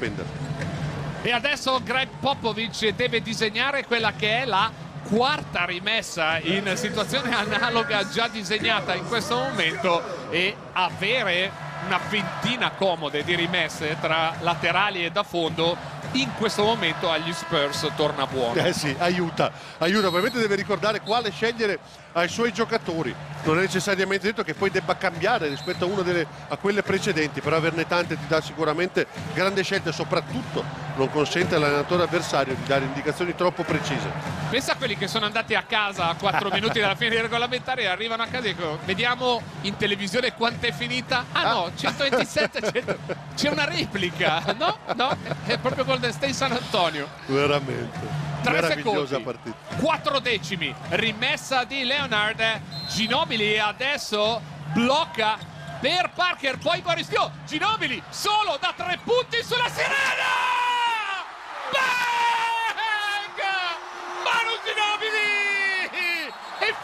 spendere. E adesso Greg Popovic deve disegnare quella che è la quarta rimessa in situazione analoga già disegnata in questo momento e avere una ventina comode di rimesse tra laterali e da fondo in questo momento agli Spurs torna buono. Eh sì, aiuta, aiuta, probabilmente deve ricordare quale scegliere ai suoi giocatori. Non è necessariamente detto che poi debba cambiare rispetto a, delle, a quelle precedenti, però averne tante ti dà sicuramente grande scelta e soprattutto non consente all'allenatore avversario di dare indicazioni troppo precise. Pensa a quelli che sono andati a casa a 4 minuti dalla fine dei regolamentari e arrivano a casa e dicono vediamo in televisione quanto è finita. Ah no, 127, c'è una replica. No, no, è proprio Golden State San Antonio. Veramente. 3 secondi, partita. 4 decimi, rimessa di Leonard, Ginobili adesso blocca per Parker, poi Boris Dio, Ginobili solo da 3 punti sulla sirena! Bang! Manu Ginobili! E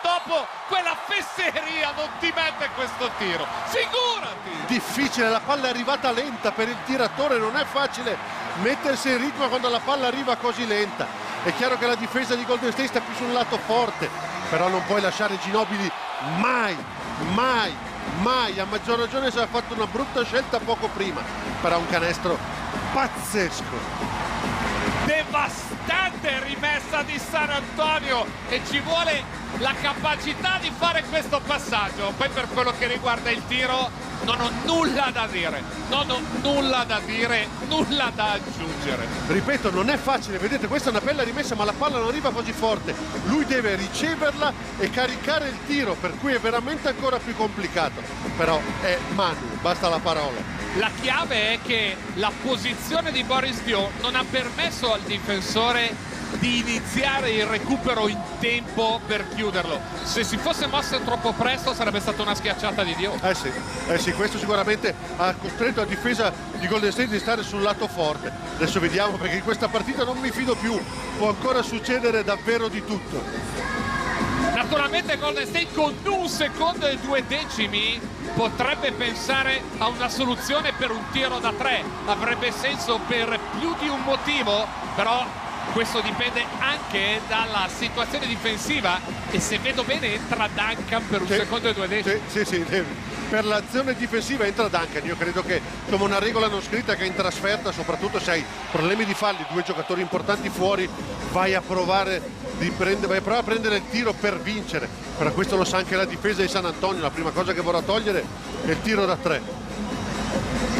dopo quella fesseria non ti mette questo tiro, figurati! Difficile, la palla è arrivata lenta per il tiratore, non è facile mettersi in ritmo quando la palla arriva così lenta. È chiaro che la difesa di Golden State sta più sul lato forte, però non puoi lasciare Ginobili mai, mai, mai. A maggior ragione se ha fatto una brutta scelta poco prima, però un canestro pazzesco. Devastante rimessa di San Antonio e ci vuole la capacità di fare questo passaggio. Poi per quello che riguarda il tiro non ho nulla da dire, non ho nulla da dire, nulla da aggiungere. Ripeto, non è facile, vedete, questa è una bella rimessa, ma la palla non arriva così forte. Lui deve riceverla e caricare il tiro, per cui è veramente ancora più complicato. Però è Manu, basta la parola. La chiave è che la posizione di Boris Dio non ha permesso al difensore di iniziare il recupero in tempo per chiuderlo. Se si fosse mosso troppo presto sarebbe stata una schiacciata di Dio. Eh sì, eh sì, questo sicuramente ha costretto la difesa di Golden State di stare sul lato forte. Adesso vediamo perché in questa partita non mi fido più, può ancora succedere davvero di tutto. Naturalmente Golden State con un secondo e due decimi potrebbe pensare a una soluzione per un tiro da tre. Avrebbe senso per più di un motivo, però questo dipende anche dalla situazione difensiva e se vedo bene entra Duncan per un sì, secondo e due decimi. Sì, sì, sì, per l'azione difensiva entra Duncan, io credo che come una regola non scritta che in trasferta, soprattutto se hai problemi di falli, due giocatori importanti fuori, vai a provare, prendere, vai a, provare a prendere il tiro per vincere, però questo lo sa anche la difesa di San Antonio, la prima cosa che vorrà togliere è il tiro da tre.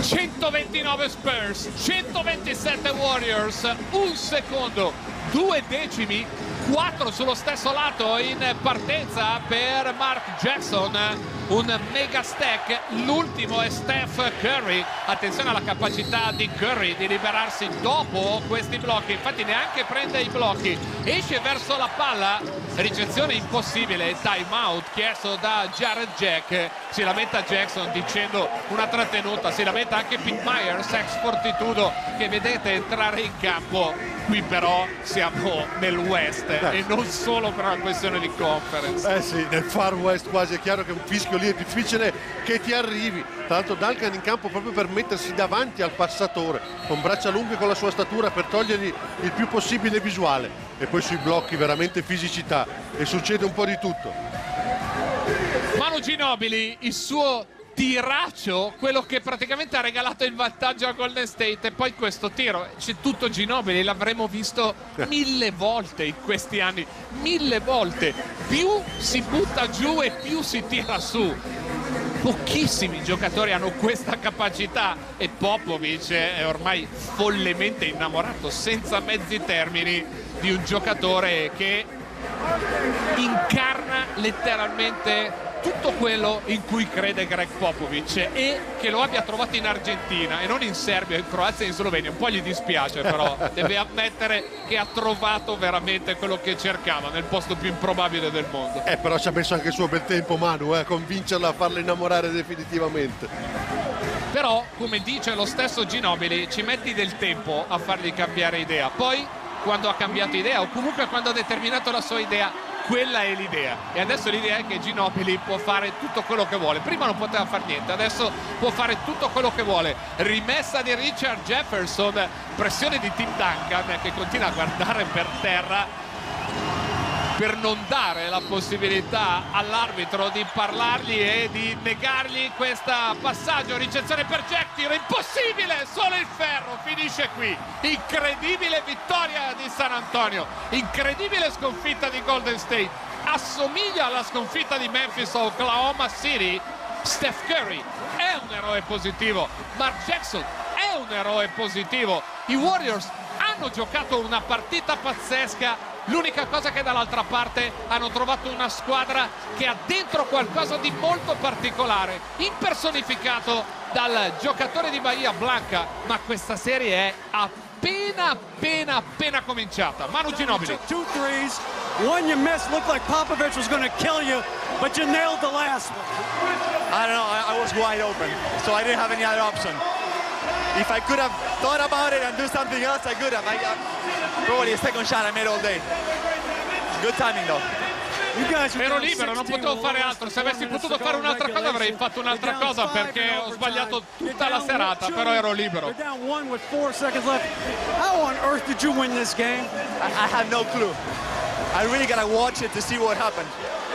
129 Spurs, 127 Warriors, un secondo, due decimi, quattro sullo stesso lato in partenza per Mark Jackson un mega stack l'ultimo è Steph Curry. Attenzione alla capacità di Curry di liberarsi dopo questi blocchi infatti neanche prende i blocchi esce verso la palla ricezione impossibile time out chiesto da Jared Jack. Si lamenta Jackson dicendo una trattenuta si lamenta anche Pete Myers ex fortitudo che vedete entrare in campo. Qui però siamo nel West eh. e non solo per una questione di conference. Eh sì nel Far West quasi è chiaro che un fischio lì è difficile che ti arrivi. Tra l'altro Duncan in campo proprio per mettersi davanti al passatore con braccia lunghe con la sua statura per togliergli il più possibile visuale. E poi sui blocchi veramente fisicità e succede un po' di tutto Manu Ginobili il suo tiraccio, quello che praticamente ha regalato il vantaggio a Golden State e poi questo tiro, c'è tutto Ginobili, l'avremmo visto mille volte in questi anni, mille volte, più si butta giù e più si tira su. Pochissimi giocatori hanno questa capacità e Popovic è ormai follemente innamorato, senza mezzi termini, di un giocatore che incarna letteralmente tutto quello in cui crede Greg Popovic e che lo abbia trovato in Argentina e non in Serbia, in Croazia e in Slovenia. Un po' gli dispiace però, deve ammettere che ha trovato veramente quello che cercava nel posto più improbabile del mondo. Eh però ci ha messo anche il suo bel tempo Manu, eh, a convincerla a farla innamorare definitivamente. Però, come dice lo stesso Ginobili, ci metti del tempo a fargli cambiare idea. Poi, quando ha cambiato idea o comunque quando ha determinato la sua idea, quella è l'idea. E adesso l'idea è che Ginobili può fare tutto quello che vuole. Prima non poteva fare niente adesso può fare tutto quello che vuole. Rimessa di Richard Jefferson pressione di Tim Duncan che continua a guardare per terra per non dare la possibilità all'arbitro di parlargli e di negargli questo passaggio. Ricezione per Jack tiro impossibile solo il ferro finisce qui. Incredibile vittoria di San Antonio incredibile sconfitta di Golden State. Assomiglia alla sconfitta di Memphis a Oklahoma City. Steph Curry è un eroe positivo Mark Jackson è un eroe positivo. I Warriors hanno giocato una partita pazzesca l'unica cosa che dall'altra parte hanno trovato una squadra che ha dentro qualcosa di molto particolare impersonificato dal giocatore di Bahia Blanca ma questa serie è appena appena appena cominciata. Manu Ginobili. two threes. One you missed. Looked like Popovich was going to kill you but you nailed the last one. I don't know. I, I was wide open so I didn't have any other option if I could have thought about it and do something else, I could have. I, uh, probably a second shot I made all day. Good timing though. Ero libero, non potevo fare altro. Se avessi potuto fare un'altra cosa avrei fatto un'altra cosa perché ho sbagliato tutta la serata, però ero libero. How on earth did you win this game? I, I have no clue. I really gotta watch it to see what happened.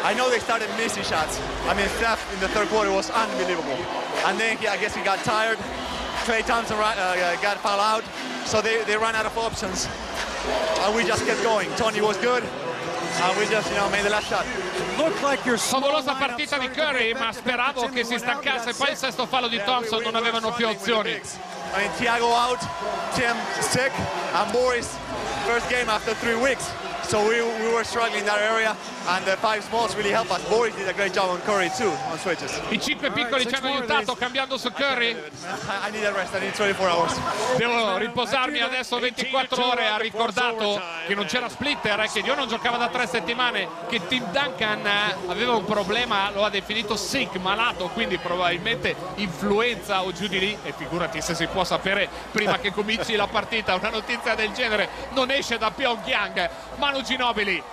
I know they started missing shots. I mean, Steph in the third quarter was unbelievable. And then he, I guess he got tired. Clay Thompson uh, got fouled out, so they, they ran out of options. And we just kept going. Tony was good, and we just, you know, made the last shot. Favolosa partita di Curry, ma speravo che si stancasse. Poi il sesto fallo di Thompson non avevano più opzioni. I mean, Thiago out, Tim sick, and Boris first game after three weeks. So we, we were struggling in that area and the five smalls really helped us. Boris did a great job on Curry too, on switches. I cinque piccoli ci hanno aiutato cambiando su Curry. I need a rest, I need 24 hours. Devo riposarmi adesso 24 ore. Ha ricordato che non c'era splitter e che Dio non giocava da tre settimane, che Tim Duncan aveva un problema, lo ha definito sick, malato, quindi probabilmente influenza o giù di lì. E figurati se si può sapere prima che cominci la partita una notizia del genere non esce da Pyongyang. Ma Manu Ginobili.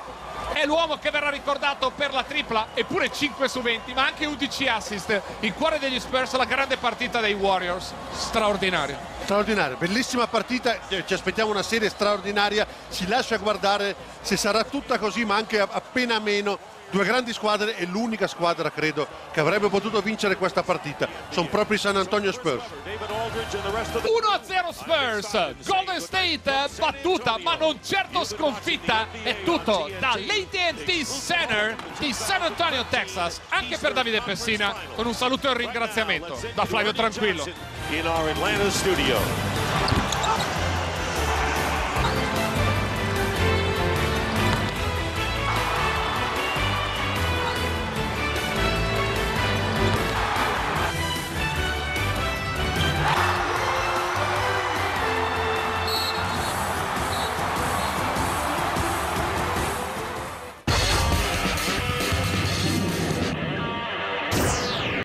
È l'uomo che verrà ricordato per la tripla eppure 5 su 20 ma anche 11 assist. Il cuore degli Spurs la grande partita dei Warriors. Straordinario. Straordinario bellissima partita. Ci aspettiamo una serie straordinaria. Si lascia guardare se sarà tutta così ma anche appena meno due grandi squadre e l'unica squadra credo che avrebbe potuto vincere questa partita. Sono proprio i San Antonio Spurs. 1-0 Spurs. Golden State battuta ma non certo sconfitta. È tutto dall'AT&T Center di San Antonio Texas. Anche per Davide Pessina con un saluto e un ringraziamento. Da Flavio Tranquillo. In our Atlanta studio